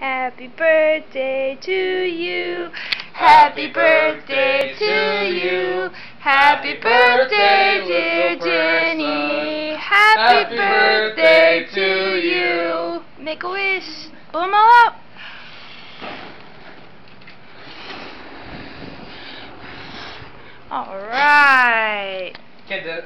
Happy birthday to you. Happy birthday to you. Happy birthday, dear Jenny. Happy birthday to you. Make a wish. Blow them all up. All right. Can't do it.